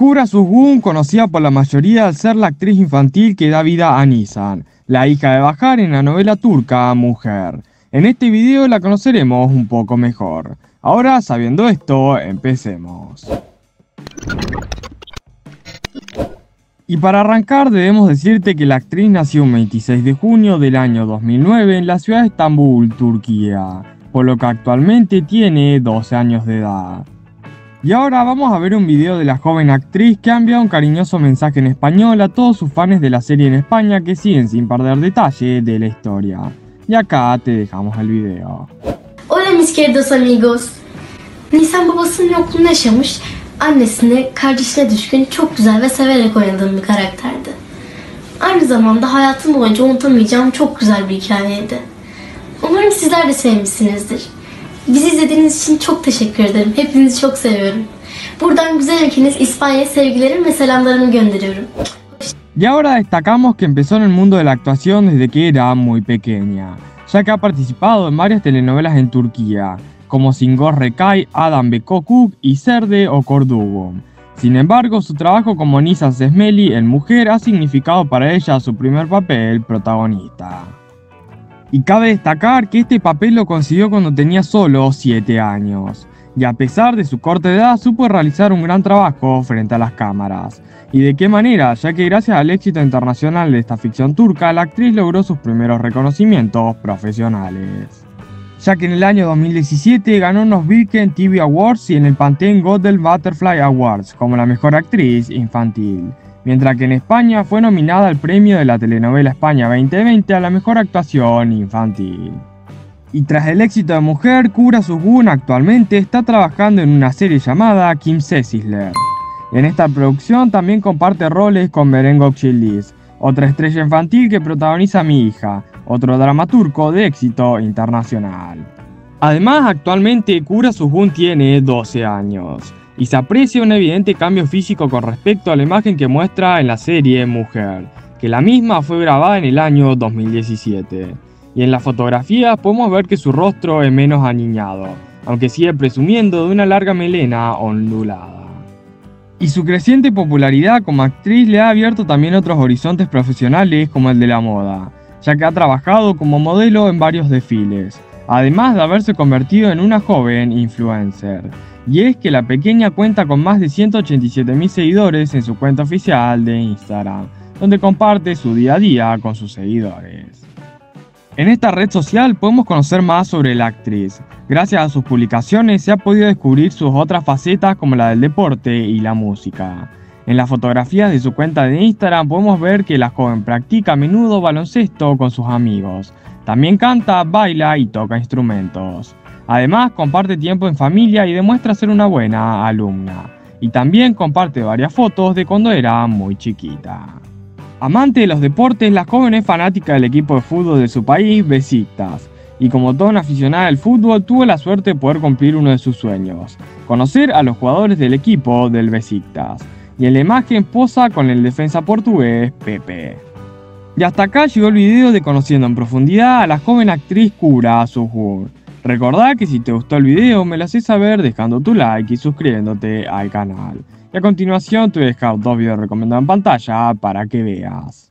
Kura Suzgun, conocida por la mayoría al ser la actriz infantil que da vida a Nisan, la hija de Bahar en la novela turca Mujer. En este video la conoceremos un poco mejor. Ahora, sabiendo esto, empecemos. Y para arrancar debemos decirte que la actriz nació el 26 de junio del año 2009 en la ciudad de Estambul, Turquía, por lo que actualmente tiene 12 años de edad. Y ahora vamos a ver un video de la joven actriz que ha enviado un cariñoso mensaje en español a todos sus fans de la serie en España que siguen sin perder detalle de la historia. Y acá te dejamos el video. Hola mis queridos amigos. Nisan babasının yokluğunu yaşamış, annesine, kardeşine düşkün, çok güzel ve severek oynadığım bir karakterdi. Aynı zamanda hayatım boyunca unutamayacağım çok güzel bir hikayeydi. Umarım sizler de sevmişsinizdir. Bizi. Y ahora destacamos que empezó en el mundo de la actuación desde que era muy pequeña, ya que ha participado en varias telenovelas en Turquía, como Singor Rekay, Adam Bekokuk y Serde o Cordugo. Sin embargo, su trabajo como Nisa Sesmeli en Mujer ha significado para ella su primer papel protagonista. Y cabe destacar que este papel lo consiguió cuando tenía solo 7 años, y a pesar de su corta edad supo realizar un gran trabajo frente a las cámaras. ¿Y de qué manera? Ya que gracias al éxito internacional de esta ficción turca, la actriz logró sus primeros reconocimientos profesionales. Ya que en el año 2017 ganó unos Birken TV Awards y en el Pantene Godel Butterfly Awards como la mejor actriz infantil mientras que en España fue nominada al premio de la telenovela España 2020 a la mejor actuación infantil. Y tras el éxito de Mujer, Kura Sugun actualmente está trabajando en una serie llamada Kim Sesisler. En esta producción también comparte roles con Berengo Chilis, otra estrella infantil que protagoniza a Mi hija, otro dramaturgo de éxito internacional. Además, actualmente Kura Sugun tiene 12 años y se aprecia un evidente cambio físico con respecto a la imagen que muestra en la serie Mujer, que la misma fue grabada en el año 2017. Y en la fotografía podemos ver que su rostro es menos aniñado, aunque sigue presumiendo de una larga melena ondulada. Y su creciente popularidad como actriz le ha abierto también otros horizontes profesionales como el de la moda, ya que ha trabajado como modelo en varios desfiles, además de haberse convertido en una joven influencer y es que la pequeña cuenta con más de 187 mil seguidores en su cuenta oficial de Instagram, donde comparte su día a día con sus seguidores. En esta red social podemos conocer más sobre la actriz. Gracias a sus publicaciones se ha podido descubrir sus otras facetas como la del deporte y la música. En las fotografías de su cuenta de Instagram podemos ver que la joven practica a menudo baloncesto con sus amigos. También canta, baila y toca instrumentos. Además, comparte tiempo en familia y demuestra ser una buena alumna. Y también comparte varias fotos de cuando era muy chiquita. Amante de los deportes, la joven es fanática del equipo de fútbol de su país, Besiktas. Y como toda una aficionada al fútbol, tuvo la suerte de poder cumplir uno de sus sueños, conocer a los jugadores del equipo del Besiktas. Y en la imagen posa con el defensa portugués Pepe. Y hasta acá llegó el video de conociendo en profundidad a la joven actriz Kura Suhur Recordá que si te gustó el video me lo haces saber dejando tu like y suscribiéndote al canal. Y a continuación te voy a dejar dos videos recomendados en pantalla para que veas.